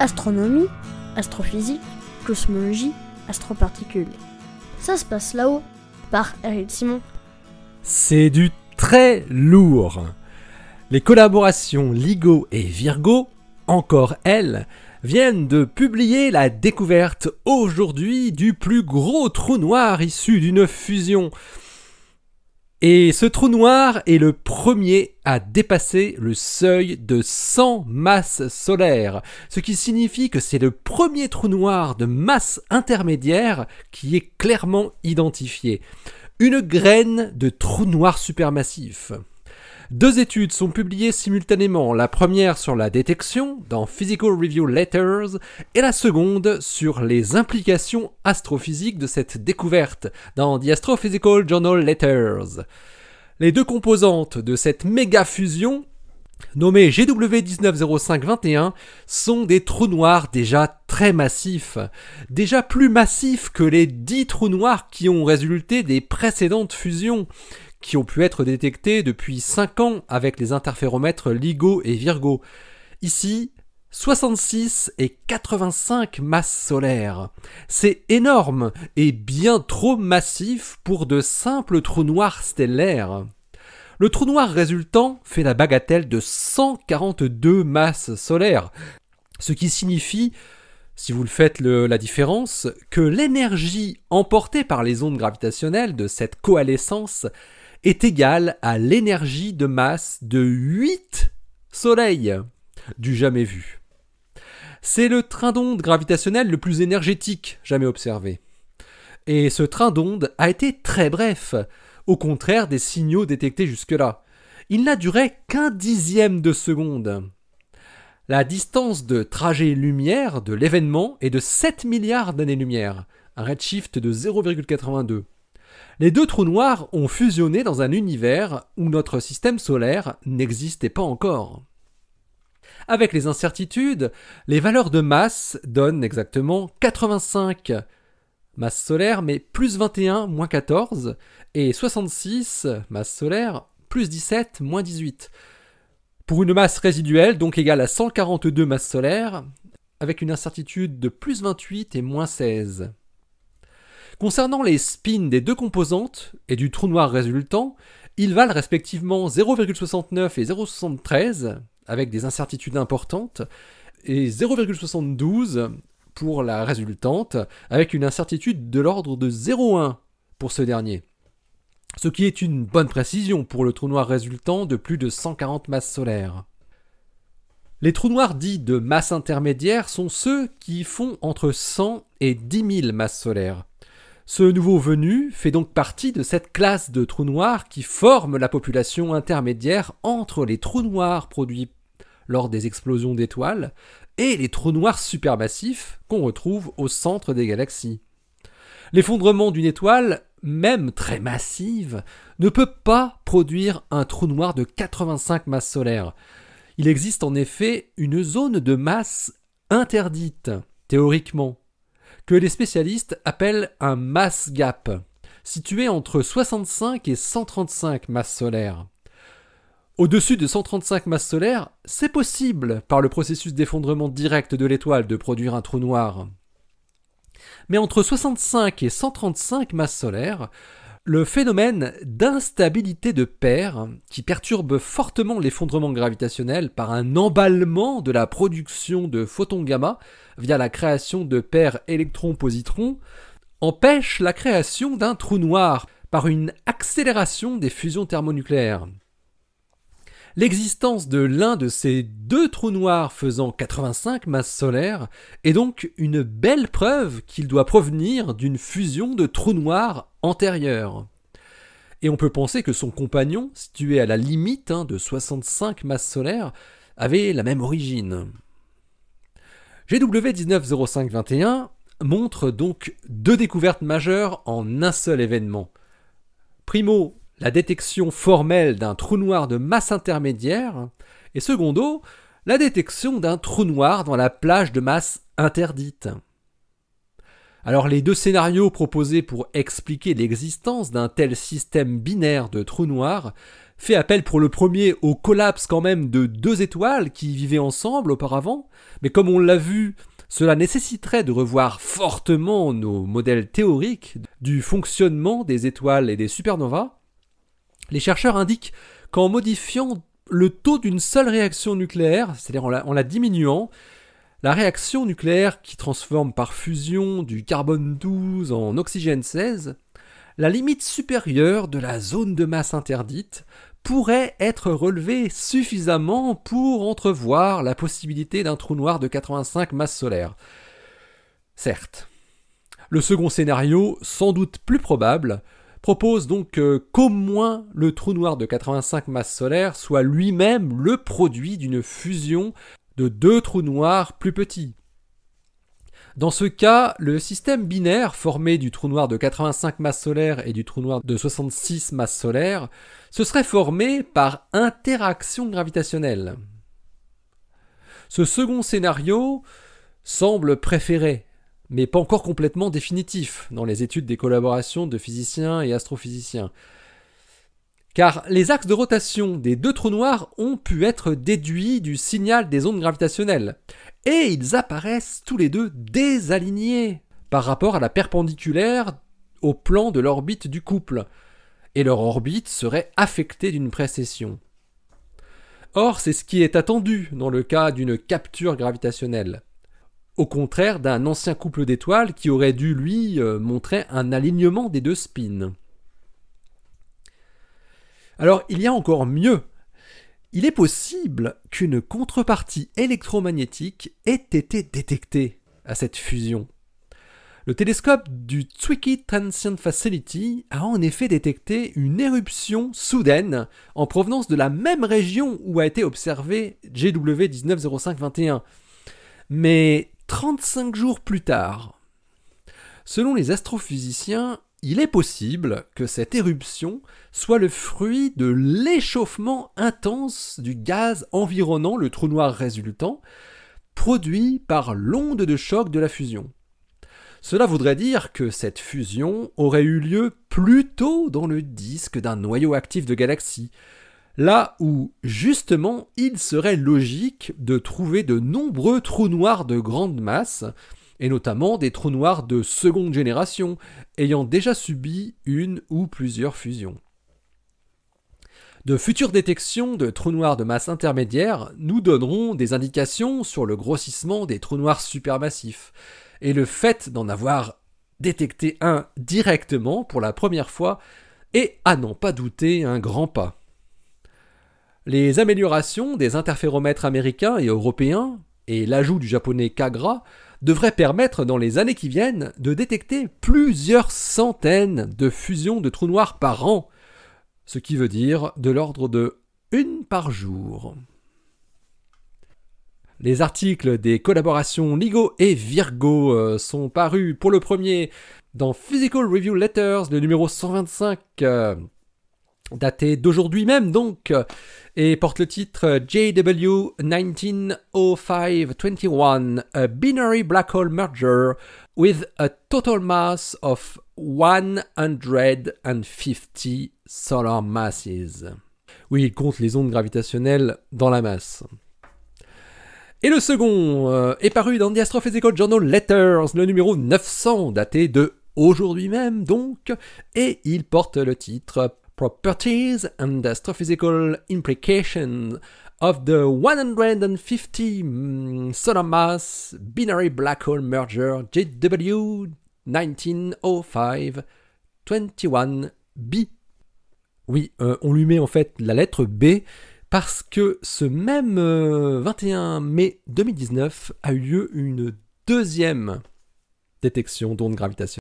astronomie, astrophysique, cosmologie, astroparticules. Ça se passe là-haut, par Eric Simon. C'est du très lourd. Les collaborations LIGO et Virgo, encore elles, viennent de publier la découverte aujourd'hui du plus gros trou noir issu d'une fusion. Et ce trou noir est le premier à dépasser le seuil de 100 masses solaires, ce qui signifie que c'est le premier trou noir de masse intermédiaire qui est clairement identifié. Une graine de trou noir supermassif. Deux études sont publiées simultanément, la première sur la détection dans Physical Review Letters et la seconde sur les implications astrophysiques de cette découverte dans The Astrophysical Journal Letters. Les deux composantes de cette méga fusion nommées GW190521 sont des trous noirs déjà très massifs, déjà plus massifs que les dix trous noirs qui ont résulté des précédentes fusions, qui ont pu être détectés depuis 5 ans avec les interféromètres LIGO et Virgo. Ici, 66 et 85 masses solaires. C'est énorme et bien trop massif pour de simples trous noirs stellaires. Le trou noir résultant fait la bagatelle de 142 masses solaires, ce qui signifie, si vous le faites la différence, que l'énergie emportée par les ondes gravitationnelles de cette coalescence est égale à l'énergie de masse de 8 soleils du jamais vu. C'est le train d'onde gravitationnel le plus énergétique jamais observé. Et ce train d'onde a été très bref, au contraire des signaux détectés jusque-là. Il n'a duré qu'un dixième de seconde. La distance de trajet lumière de l'événement est de 7 milliards d'années-lumière, un redshift de 0,82 les deux trous noirs ont fusionné dans un univers où notre système solaire n'existait pas encore. Avec les incertitudes, les valeurs de masse donnent exactement 85 masse solaire, mais plus 21, moins 14, et 66 masse solaire, plus 17, moins 18. Pour une masse résiduelle, donc égale à 142 masses solaires, avec une incertitude de plus 28 et moins 16. Concernant les spins des deux composantes et du trou noir résultant, ils valent respectivement 0,69 et 0,73 avec des incertitudes importantes et 0,72 pour la résultante avec une incertitude de l'ordre de 0,1 pour ce dernier. Ce qui est une bonne précision pour le trou noir résultant de plus de 140 masses solaires. Les trous noirs dits de masse intermédiaire sont ceux qui font entre 100 et 10 000 masses solaires. Ce nouveau venu fait donc partie de cette classe de trous noirs qui forment la population intermédiaire entre les trous noirs produits lors des explosions d'étoiles et les trous noirs supermassifs qu'on retrouve au centre des galaxies. L'effondrement d'une étoile, même très massive, ne peut pas produire un trou noir de 85 masses solaires. Il existe en effet une zone de masse interdite, théoriquement, que les spécialistes appellent un mass gap, situé entre 65 et 135 masses solaires. Au-dessus de 135 masses solaires, c'est possible, par le processus d'effondrement direct de l'étoile, de produire un trou noir. Mais entre 65 et 135 masses solaires, le phénomène d'instabilité de paire, qui perturbe fortement l'effondrement gravitationnel par un emballement de la production de photons gamma via la création de paires électrons-positrons, empêche la création d'un trou noir par une accélération des fusions thermonucléaires. L'existence de l'un de ces deux trous noirs faisant 85 masses solaires est donc une belle preuve qu'il doit provenir d'une fusion de trous noirs antérieurs. Et on peut penser que son compagnon, situé à la limite hein, de 65 masses solaires, avait la même origine. GW190521 montre donc deux découvertes majeures en un seul événement. Primo, la détection formelle d'un trou noir de masse intermédiaire, et secondo, la détection d'un trou noir dans la plage de masse interdite. Alors les deux scénarios proposés pour expliquer l'existence d'un tel système binaire de trous noirs fait appel pour le premier au collapse quand même de deux étoiles qui vivaient ensemble auparavant, mais comme on l'a vu, cela nécessiterait de revoir fortement nos modèles théoriques du fonctionnement des étoiles et des supernovas. Les chercheurs indiquent qu'en modifiant le taux d'une seule réaction nucléaire, c'est-à-dire en la, diminuant, la réaction nucléaire qui transforme par fusion du carbone 12 en oxygène 16, la limite supérieure de la zone de masse interdite pourrait être relevée suffisamment pour entrevoir la possibilité d'un trou noir de 85 masses solaires. Certes. Le second scénario, sans doute plus probable, propose donc qu'au moins le trou noir de 85 masses solaires soit lui-même le produit d'une fusion de deux trous noirs plus petits. Dans ce cas, le système binaire formé du trou noir de 85 masses solaires et du trou noir de 66 masses solaires se serait formé par interaction gravitationnelle. Ce second scénario semble préféré mais pas encore complètement définitif dans les études des collaborations de physiciens et astrophysiciens. Car les axes de rotation des deux trous noirs ont pu être déduits du signal des ondes gravitationnelles, et ils apparaissent tous les deux désalignés par rapport à la perpendiculaire au plan de l'orbite du couple, et leur orbite serait affectée d'une précession. Or, c'est ce qui est attendu dans le cas d'une capture gravitationnelle au contraire d'un ancien couple d'étoiles qui aurait dû lui euh, montrer un alignement des deux spins. Alors il y a encore mieux. Il est possible qu'une contrepartie électromagnétique ait été détectée à cette fusion. Le télescope du Zwicky Transient Facility a en effet détecté une éruption soudaine en provenance de la même région où a été observé GW 190521. Mais 35 jours plus tard. Selon les astrophysiciens, il est possible que cette éruption soit le fruit de l'échauffement intense du gaz environnant le trou noir résultant, produit par l'onde de choc de la fusion. Cela voudrait dire que cette fusion aurait eu lieu plus tôt dans le disque d'un noyau actif de galaxie, là où justement il serait logique de trouver de nombreux trous noirs de grande masse, et notamment des trous noirs de seconde génération, ayant déjà subi une ou plusieurs fusions. De futures détections de trous noirs de masse intermédiaire nous donneront des indications sur le grossissement des trous noirs supermassifs, et le fait d'en avoir détecté un directement pour la première fois est, à n'en pas douter, un grand pas. Les améliorations des interféromètres américains et européens, et l'ajout du japonais Kagra, devraient permettre dans les années qui viennent de détecter plusieurs centaines de fusions de trous noirs par an, ce qui veut dire de l'ordre de une par jour. Les articles des collaborations LIGO et Virgo euh, sont parus pour le premier dans Physical Review Letters, le numéro 125 daté d'aujourd'hui même donc, et porte le titre JW 1905-21, a binary black hole merger with a total mass of 150 solar masses. Oui, il compte les ondes gravitationnelles dans la masse. Et le second euh, est paru dans The Astrophysical Journal Letters, le numéro 900, daté de aujourd'hui même donc, et il porte le titre properties and astrophysical implications of the 150 mm, solar mass binary black hole merger JW 1905 21b. Oui, euh, on lui met en fait la lettre B parce que ce même 21 euh, mai 2019 a eu lieu une deuxième détection d'ondes gravitationnelles.